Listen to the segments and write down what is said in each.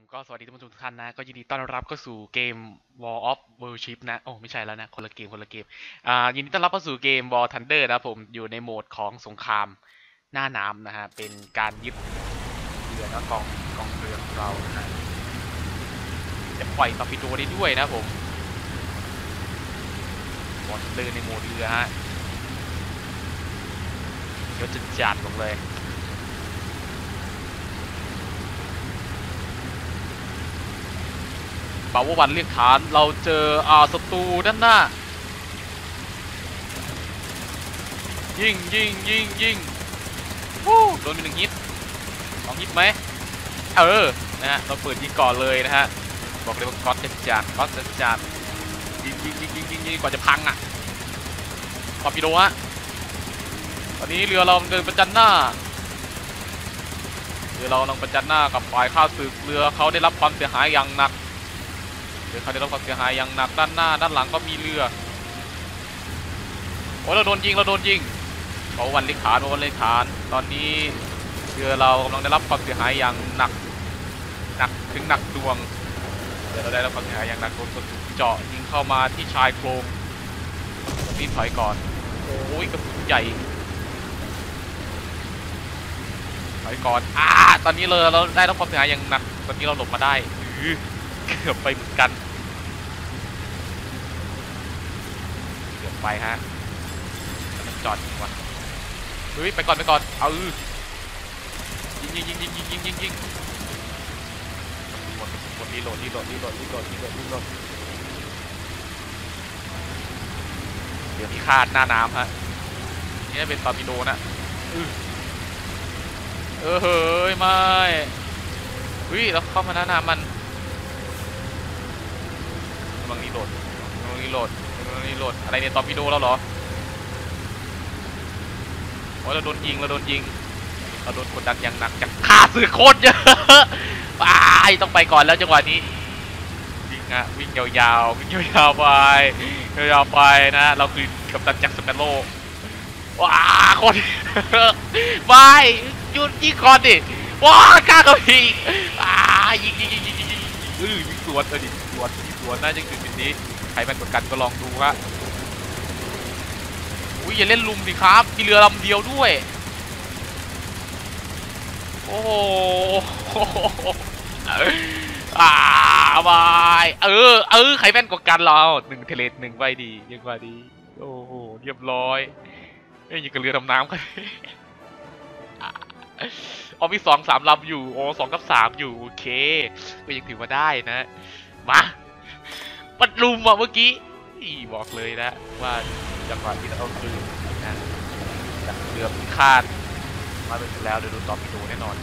ผมก็สวัสดีทุกทุกท่านนะ ก็ยินดีต้อนรับเข้าสู่เกม War of Worship นะ โอ้ ไม่ใช่แล้วนะ คนละเกม คนละเกม อ่า ยินดีต้อนรับเข้าสู่เกม War Thunder นะผม อยู่ในโหมดของสงครามหน้าน้ำนะฮะ เป็นการยึดเรือและกองกองเรือของเรานะจะปล่อยตอร์ปิโดได้ด้วยนะผมบอลเดินในโหมดเรือฮะเดี๋ยวจะจัดลงเลย เป่าว่าวันเรียกฐาน เราเจออ่าศัตรูด้านหน้า ยิงยิงยิงยิงวู้โดนไปหนึ่งฮิตสองฮิตไหมเออนะฮะเราเปิดยิงก่อนเลยนะฮะบอกเลยว่าก๊อตจะจัดก๊อตจะจัดยิงยิงยิงยิงยิงยิงก่อนจะพังอะปอปิโดฮะตอนนี้เรือเราเดินประจันหน้าเรือเรากำลังประจันหน้ากับฝ่ายข้าศึกเรือเขาได้รับความเสียหายอย่างหนัก รือเขาได้รับความเสียหายอย่างหนักด้านหน้า ด้านหลังก็มีเรือโอ้ยเราโดนยิงเราโดนยิงเบาวันเลขานเบาวันเลขาน ตอนนี้เรือเรากำลังได้รับความเสียหายอย่างหนักหนักถึงหนักดวงเรือเราได้รับความเสียหายอย่างหนักโดนกระสุนเจาะยิงเข้ามาที่ชายโครงรีบถอยก่อนโอ้ยกระสุนใหญ่ถอยก่อนอ่าตอนนี้เรือเราได้รับความเสียหายอย่างหนักตอนนี้เราหลบมาได้เกือบไปเหมือนกัน ไปฮะมันจอดว่ะเฮ้ยไปก่อนไปก่อน เอาอยิงยิงยิงยิงยิงยิงยิงหมดหมด reload reload reload reload reload reload เดี๋ยวมีคาดหน้าน้ำฮะนี่เป็นตอร์ปิโดนะเออเฮ้ยไม่วิเราเข้ามาหน้าน้ำมันกำลัง reload กำลัง reload reload อะไรเนี่ยตอร์ปิโดแล้วเหรอโอ้ยเราโดนยิงเราโดนยิงเราโดนกดดันอย่างหนักจากฆ่าสื่อโคตรเยอะไปต้องไปก่อนแล้วจังหวะนี้วิ่งฮะวิ่งยาวๆวิ่งยาวๆไปยาวๆไปนะเราคือกัปตันจ็คสเปโร่ว้าโคนไม่หยุดยิงก่อนดิว้ากล้ากับพี่อ่ายิงยิงยิงยิงยิงยิงเออยิงสวนเออดิสวนยิงสวนน่าจะถึงจุดนี้ รมันกดกันก็ลองดูฮะอุ้ยอย่าเล่นลุมสิครับมีเรือลำเดียวด้วย โอ้โหอาบายเออ เออใครแม่นกว่ากันเราหนึ่งเทเลสหนึ่งใบดียังกว่าดี โอ้โหเรียบร้อยเอ้ยยังกับเรือดำน้ำกันอ๋อมีสองสามลำอยู่โอ้สองกับสามอยู่ โอเค ก็ยังถือว่าได้นะ มา ปัดลุมอะเมื่อกี้บอกเลยนะว่าจังหวะที่เราเอาคืนนะจากเรือพิฆาตมาเป็นแล้วเดี๋ยวโดนตอร์ปิโดแน่นอน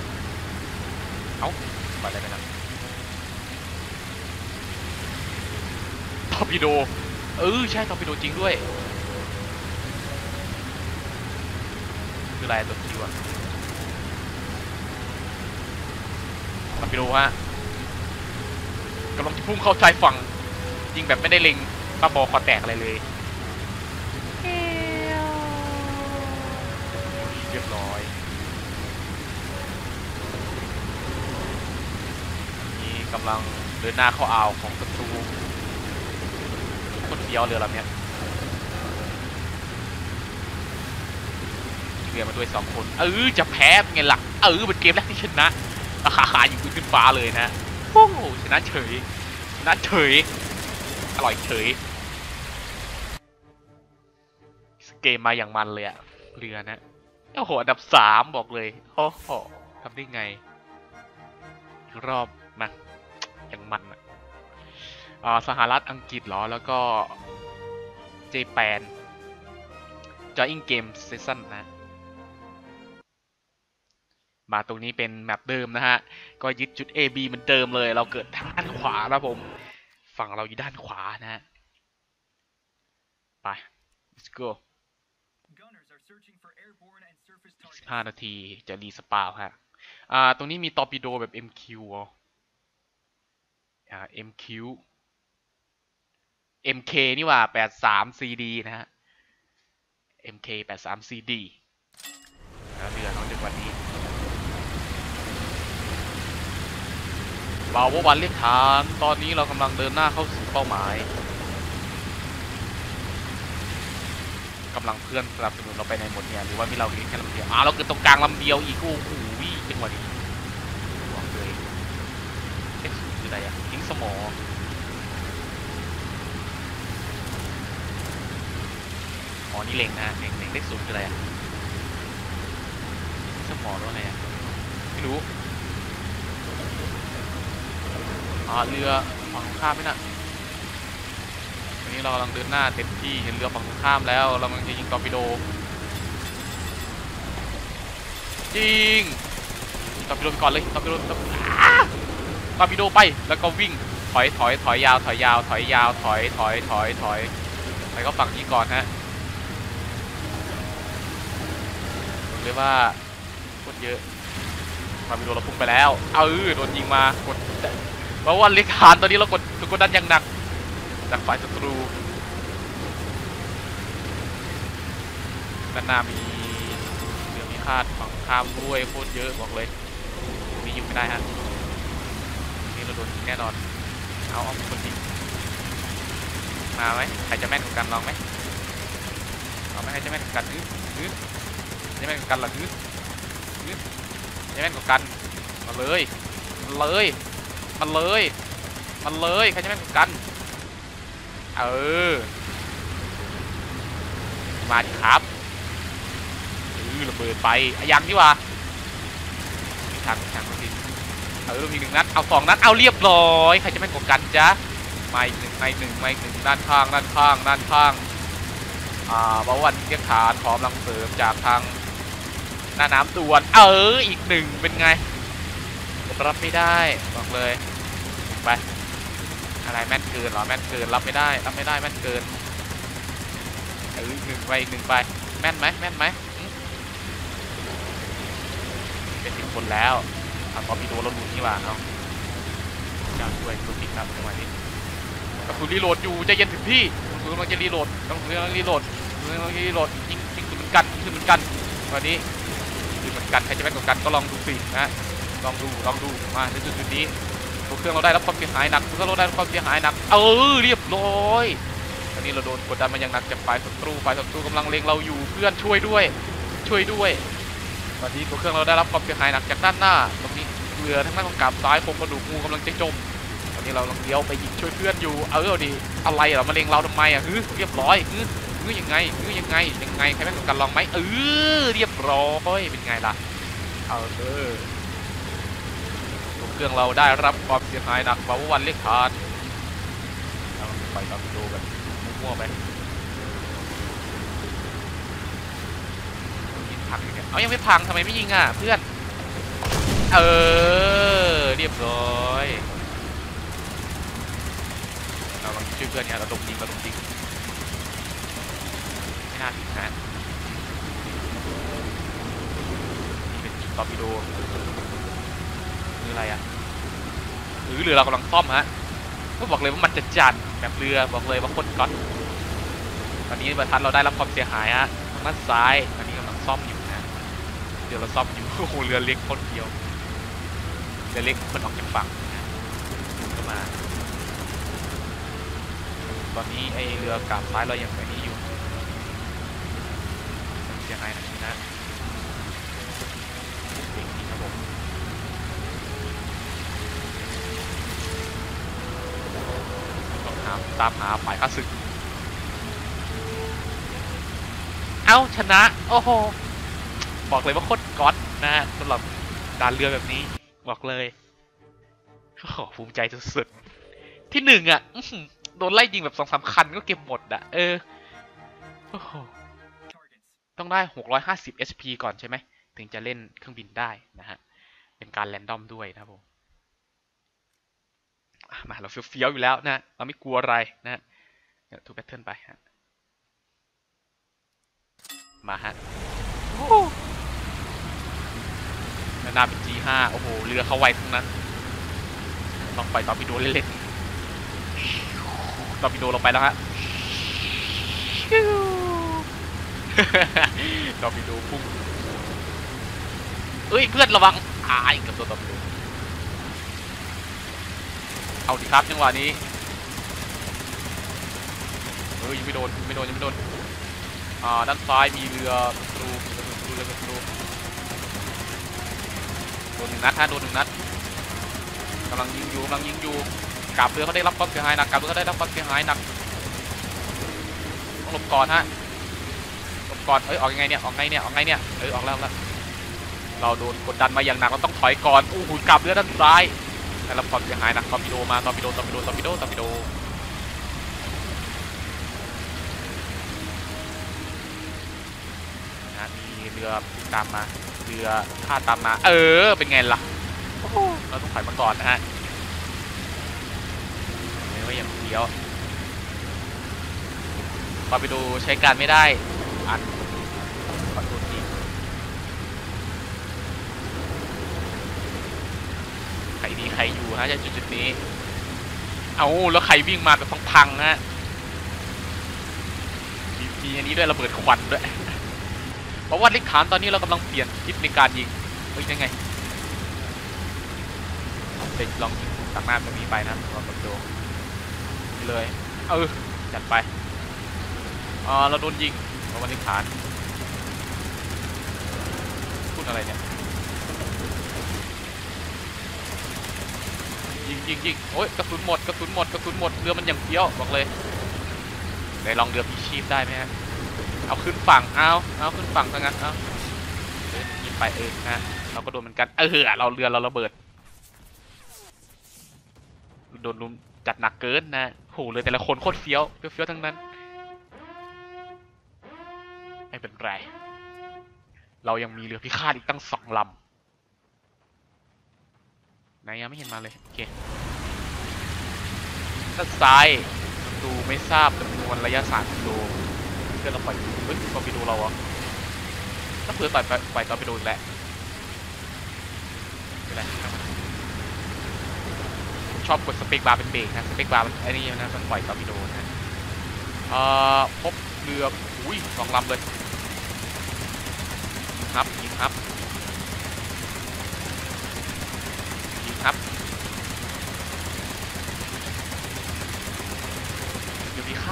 เอ้ามาได้ไหมนะตอร์ปิโดเออใช่ตอร์ปิโดจริงด้วยคืออะไรตัว Q อะตอร์ปิโดฮะกำลังจะพุ่งเข้าชายฝั่ง ยิงแบบไม่ได้เล็งบ้าบอคอแตกอะไรเลยเรียบร้อยนี่กำลังเดินหน้าเข้าอ่าวของศัตรูคนเดียวเรือลำเนี้ยเรือมาด้วยสองคน เออจะแพ้เป็นไงล่ะเออเป็นเกมแรกที่ชนะราคาขายยิงปืนขึ้นฟ้าเลยนะโอ้โหชนะเฉยชนะเฉย อร่อยเฉย เกมมาอย่างมันเลยอะเรือนะโอ้โหอันดับสามบอกเลยโอ้โหทำได้ไง อีกรอบมาอย่างมันอะอ่าสหรัฐอังกฤษเหรอ แล้วก็ Japan joining game session นะ มาตรงนี้เป็น map เดิมนะฮะ ก็ยึดจุด A B เหมือนเดิมเลย เราเกิดทางด้านขวาแล้วผม ฝั่งเราอยู่ด้านขวานะฮะ ไป let's go Gunners are searching for airborne and surface targets. 5นาทีจะรีสปาวฮะ อ่า ตรงนี้มีตอร์ปิโดแบบ MQ อ๋ออ่า MQ MK นี่หว่า 83 CD นะฮะ MK 83 CD แล้วเรือน้องดึกวันนี้ บาววันเรียกฐาน ตอนนี้เรากำลังเดินหน้าเข้าสู่เป้าหมายกำลังเพื่อนสนับสนุนเราไปในหมดเนี่ยหรือว่ามีเราเองแค่ลำเดียวอ่าเราเกิดตรงกลางลำเดียวอีกโอ้โหจังหวะนี้บอกเลยเอ็กซ์คืออะไรอะทิ้งสมองอ๋อนี่เล็งนะเล็งเล็งเลขศูนย์คืออะไรอะสมองหรืออะไรอะไม่รู้ อ่าเรือฝั่งตรงข้ามไหมน่ะวันนี้เรากำลังเดินหน้าเต็มที่เห็นเรือฝั่งตรงข้ามแล้ว เรากำลังจะยิงตอร์ปิโดยิงยิงตอร์ปิโดไปก่อนเลยตอร์ปิโดตอร์ปิโดอ้าตอร์ปิโดไปแล้วก็วิ่งถอยถอยถอยยาวถอยยาวถอยยาวถอยถอยถอยถอยไปก็ฝั่งนี้ก่อนฮะบอกเลยว่าโคตรเยอะตอร์ปิโดเราพุ่งไปแล้ว เอาเออโดนยิงมากด เพราะว่าล็กฐานตอนนี้เรากดกดดันอย่างหนักจากฝ่ายศัตรูด้านหน้ามีเรือมีคาดฝั่งข้ามด้วยโคตรเยอะบอกเลยมีอยู่ไม่ได้ฮะนี่เราโดนแน่นอนเอาเอาคนยิงมาไหมใครจะแม่นกว่ากันลองไหมเอาไหมใครจะแม่นกว่ากันฮึฮึจะแม่นกว่ากันหรอฮึฮึจะแม่นกว่ากันมาเลยมาเลย มันเลย มันเลยใครจะแม่นกัน เออ มาดิครับเออระเบิดไปอยังนี่วะทางทางจริงเออมีหนึ่งนัด เอาสองนัด เอาเรียบร้อย ใครจะแม่นกว่ากันจ๊ะมาอีกหนึ่งมาอีกหนึ่งมาอีกหนึ่งด้านข้างด้านข้างด้านข้างอ่าบาวันเกียร์ขาพร้อมลังเสริมจากทางหน้าน้ำด่วน เออ อีกหนึ่งเป็นไง รับไม่ได้บอกเลยไปอะไรแม่นเกินเหรอแม่นเกินรับไม่ได้รับไม่ได้แม่นเกินเออหนึ่งไปอีกหนึ่งไปแม่นไหมแม่นไหมเป็นสิบคนแล้วทำคอมพิวเตอร์เราหลุดนี่ว่าเอาอยากช่วยคุณผิดครับจังหวะนี้กระสุน reload อยู่ใจเย็นถึงที่กระสุนกำลังจะ reload กำลัง reload กระสุนกำลัง reload ยิงยิงปืนเหมือนกันยิงปืนเหมือนกันวันนี้ยิงเหมือนกันใครจะแม่นกว่ากันก็ลองดูสินะ ลองดูลองดูมาในจุดจุดนี้ตัวเครื่องเราได้รับความเสียหายหนักตัวเครื่องเราได้รับความเสียหายหนัก เออเรียบร้อยตอนนี้เราโดนกดดันมาอย่างหนักจากฝ่ายศัตรูฝ่ายศัตรูกำลังเล็งเราอยู่เพื่อนช่วยด้วย ช่วยด้วย ตอนนี้ตัวเครื่องเราได้รับความเสียหายหนักจากด้านหน้า ตรงนี้เรือทั้งด้านของกาบซ้ายผมกระดูกงูกำลังจะจมตอนนี้เราลังเลี้ยวไปยิงช่วยเพื่อนอยู่เออดีอะไรเหรอมาเล็งเราทำไมอะฮึเรียบร้อยฮึฮึยังไงฮึยังไงยังไงใครแม่งกันลองไหมเออเรียบร้อยเป็นไงล่ะเออตัว เครื่องเราได้รับความเสียหายหนักบาวันเล็กขาดไปตามดูกันมั่วๆไปยิงพังอีกแล้วเอายังไม่พังทำไมไม่ยิงอะเพื่อนเออเรียบร้อยเราลองช่วยเพื่อนเนี่ยเราตกยิงเราตกยิงไม่น่าถึงนะนี่เป็นตอร์ปิโด ออะไรอะหรือเรือเรากำลังซ่อมฮะก็บอกเลยว่ามันจะจัดแบบเรือบอกเลยว่าโคตรก๊อตตอนนี้บรรทัดเราได้รับความเสียหายฮะทางด้านซ้ายตอนนี้กำลังซ่อมอยู่นะเรือเราซ่อมอยู่โอ้โหเรือเล็กคนเดียวเรือเล็กคนออกจากฝั่งก็มา ตอนนี้ไอเรือกาบซ้ายเรายังไอ้นี้อยู่เสียหายนักอยู่นะ ต้องหาตามหาฝ่ายข้าศึก เอ้าชนะ โอ้โห บอกเลยว่าโคตรก๊อตนะฮะสำหรับการเรือแบบนี้ บอกเลยโอ้โหภูมิใจสุดๆ ที่หนึ่งอะอื้อหือโดนไล่ยิงแบบสองสามคันก็เก็บหมดอะ เออโอ้โห Targets. ต้องได้ 650 HP ก่อนใช่ไหม ถึงจะเล่นเครื่องบินได้นะฮะ เป็นการแรนดอมด้วยนะครับผมอะ มาเราเฟี้ยวๆอยู่แล้วนะเราไม่กลัวอะไรนะ to battle ไปฮะมาฮะโอ้โหแล้วหน้าเป็น G5 โอ้โห เรือเขาไวทั้งนั้นลองไปตอร์ปิโดเล่นๆตอร์ปิโดเราไปแล้วฮะตอร์ปิโดพุ่งเอ้ย เพื่อนระวังอายกับตัวตอปิโด เอาสิครับจังหวะนี้เฮ้ยยังไม่โดนไม่โดนยังไม่โดนอ่าด้านซ้ายมีเรือครูเรือครูโดนหนึ่งนัดฮะโดนหนึ่งนัดกำลังยิงอยู่กำลังยิงอยู่กับเรือเขาได้รับความเสียหายหนักกับเรือเขาได้รับความเสียหายหนักต้องหลบก่อนฮะหลบก่อนเอ้ยออกยังไงเนี่ยออกไงเนี่ยออกไงเนี่ยเอ้ยออกแล้วแล้วเราโดนกดดันมาอย่างหนักเราต้องถอยก่อนอู้หูกับเรือด้านซ้าย ได้รับความเสียหายนะกตอร์ปิโดมาตอร์ปิโดตอร์ปิโดตอร์ปิโดตอร์ปิโดนะมีเรือตามมาเรือข้าตามมา เออ เป็นไงล่ะเราต้องถอยมาก่อนนะฮะไม่ว่าอย่างเดียวตอร์ปิโดใช้การไม่ได้อัน ฮะจากจุดนี้ เอาแล้วใครวิ่งมาแบบพังๆฮะมีอันนี้ด้วยระเบิดควันด้วยเพราะว่าลิขฐานตอนนี้เรากำลังเปลี่ยนทิศในการยิงเฮ้ยยังไงเด็กลองยิงตักหน้าตรงนี้ไปนะลองกดดูเลยเออจัดไปเราโดนยิงเพราะว่าลิขฐานพูดอะไรเนี่ย ยิงยิงยิงโอ้ยกระสุนหมดกระสุนหมดกระสุนหมดเรือมันอย่างเพี้ยวบอกเลยได้ลองเรือพิชีพได้ไหมฮะเอาขึ้นฝั่งเอาเอาขึ้นฝั่งซะงั้นเอายิงไปเออฮะเราก็โดนเหมือนกันเออเราเรือเราระเบิดโดนลุมจัดหนักเกินนะโหเลยแต่ละคนโคตรเฟี้ยวเฟี้ยวทั้งนั้นไม่เป็นไรเรายังมีเรือพิฆาตอีกตั้งสองลำ นายยังไม่เห็นมาเลย โอเคด้านซ้ายดูไม่ทราบจำนวนระยะสามกิโลเพื่อนเราไปเฮ้ยตอร์ปดูเราอะถ้าเพื่อต่อยไปต่อยตอร์ปดูอีกแหละไม่เป็นไรชอบกดสเปกบาร์เป็นเบรกนะสเปกบาร์มันไอ้นี่นะมันปล่อยต่อไปดูนะเอ่อพบเรืออุ้ยสองลำเลย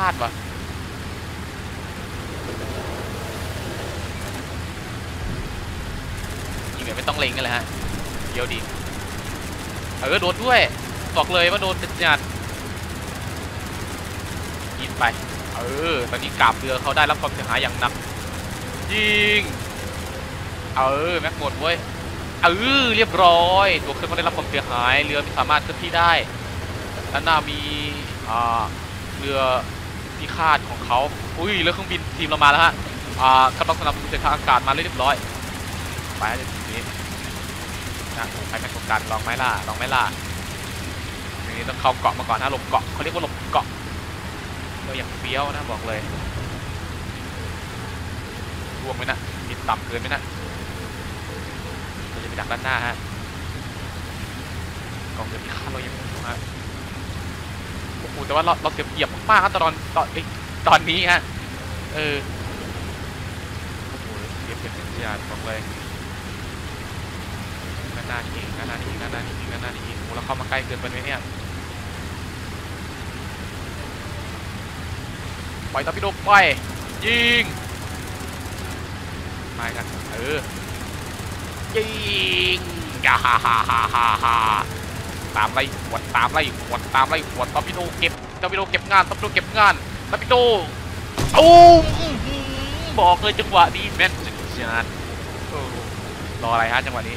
าดวะยิงแบบไม่ต้องเล็งกันเลยฮะเดียวดีเออโดนด้วย บอกเลยว่าโดนเป็นจัดยิงไป เออ ตอนนี้กาบเรือเขาได้รับความเสียหายอย่างหนัก ยิง เออ แม็กหมดเว้ย เออ เรียบร้อย ตัวเครื่องก็ได้รับความเสียหาย เรือไม่สามารถเคลื่อนที่ได้ด้านหน้ามี อ่า เรือ พิฆาตของเขาอุ้ยเรือเครื่องบินทีมเรามาแล้วฮะอ่ากำลังสนับสนุนเดินทาอากาศมาเรียบร้อยไปเลยทีนี้นะไปกันกดกันลองไหมล่ะลองไหมล่ะทีนี้ต้องเข้าเกาะมาก่อนนะหลบเกาะเขาเรียกว่าหลบเกาะเราอย่างเฟี้ยวนะบอกเลยร่วงไหมนะบินต่ำเกินไหมนะเราจะไปดักด้านหน้าฮะกองเรือพิฆาตเรายังฮะ โหแต่ว่าเราเราเสียเปรียบมากคตอนตอนตอนนี้ฮะเออโอ้โหเสียเปรียบเป็นยานบอกเลยหน้าหนี่เองด้าหน้านี่เองด้าหน้านี่เองด้าหน้านี่เองโอ้แล้วเข้ามาใกล้เกินไปไหมเนี่ยปล่อยตาพิโดปล่อยยิงไม่กันเออยิงฮ่าฮ่าฮ่าฮ่า ตามไล่ขวดตามไล่ขวดตามไล่ขวดตอปิโดเก็บตอปิโดเก็บงานตอปิโดเก็บงานตอปิโดโอ้บอกเลยจังหวะนี้แม่นสุดยอดรออะไรฮะจังหวะนี้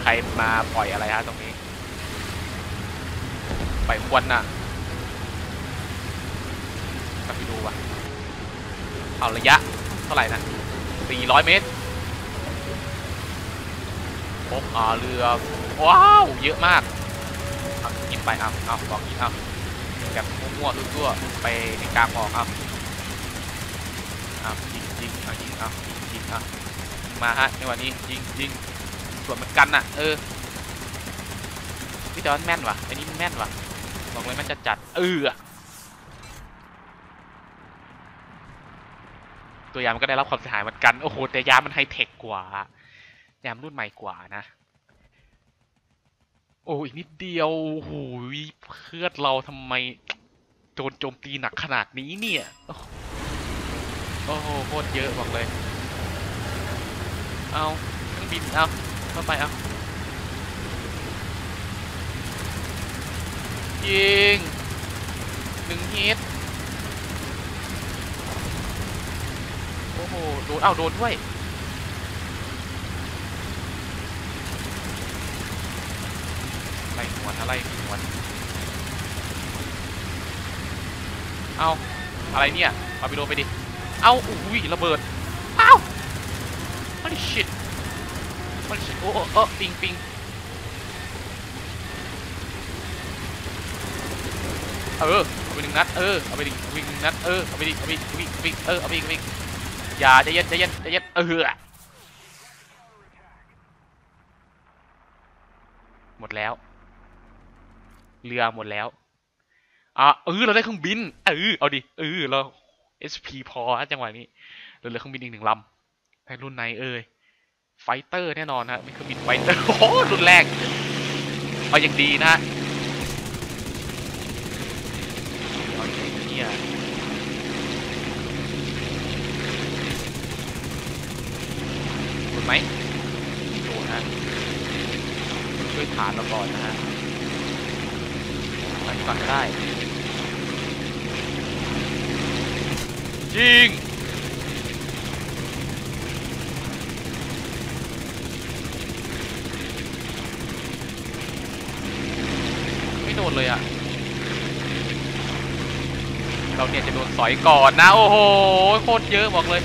ใครมาปล่อยอะไรฮะตรงนี้ไปควันน่ะตอปิโดวะเอาระยะเท่าไหร่นะ400 เมตร พบอ่าเรือ ว้าว เยอะมากกินไปอะวอ้าวลองกินอะแบบมั่วๆทั่วๆไปในกลางออกอะอะยิงยิงอะยิงอะยิงยิงอะมาฮะในวันนี้ยิงยิงส่วนมันกันน่ะ เออพี่จอนแม่นว่ะอ้นนี้แม่นว่ะบอกเลยมันจะจัดเออตัวยามันก็ได้รับความเสียหายเหมือนกัน โอ้โห แต่ยามันไฮเทคกว่า ยรมรุ่นใหม่กว่านะ โอ้อีกนิดเดียวหูยเพื่อนเราทำไมโดนโจมตีหนักขนาดนี้เนี่ย โอ้โหโคตรเยอะบอกเลย เอาเครื่องบินเอาเข้าไปเอายิงหนึ่งฮิตโอ้โห โดน เอ้าโดนด้วย ไล่หัวอะไรหัวเอาอะไรเนี่ยเอาไปโดไปดิ เอาอุ้ยระเบิดอ้าวมันชิตมันชิตโอ้โอ้เออปิงปิงเออเอาไปหนึ่งนัด เออ เอาไปดิเอาไปหนึ่งนัด เออ เอาไปดิเอาไปดิเอาไปดิเอาไปเออ เอาไปดิเอาไปดิอย่าใจเย็นใจเย็นใจเย็นเออหมดแล้ว เรือหมดแล้วอะเออเราได้เครื่องบินเออเอาดิเออเรา SP พอจังหวะนี้เราเหลือเครื่องบินอีกหนึ่งลำในรุ่นไหนเอ่ยไฟเตอร์แน่นอนฮะมีเครื่องบินไฟเตอร์โอ้โหรุ่นแรกเอาอย่างดีนะฮะเอาอย่างนี้เนี่ยโดนไหมโดนฮะช่วยฐานเราก่อนนะฮะ ไปก่อนก็ได้ยิงไม่โดนเลยอะเราเนี่ยจะโดนสอยก่อนนะ โอ้โหโคตรเยอะบอกเลย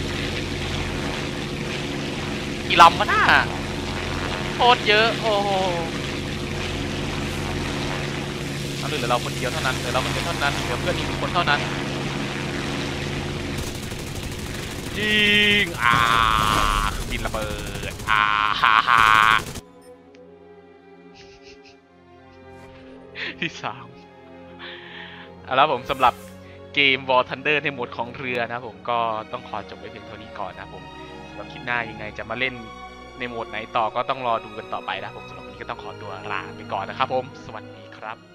กี่ลำวะน่าโคตรเยอะ โอ้โห เอเหลือเราคนเดียวเท่านั้นเหลือเราคนเดียวเท่านั้นเหลือเพื่อนอีกคนเท่านั้นยิงอ่าคือบินระเบิดอ่าฮ่าฮ่าที่สามเอาละผมสำหรับเกม War Thunder ในโหมดของเรือนะผมก็ต้องขอจบไว้เพียงเท่านี้ก่อนนะผมสำหรับคลิปหน้ายังไงจะมาเล่นในโหมดไหนต่อก็ต้องรอดูกันต่อไปนะผมสำหรับวันนี้ก็ต้องขอตัวลาไปก่อนนะครับผม สวัสดีครับ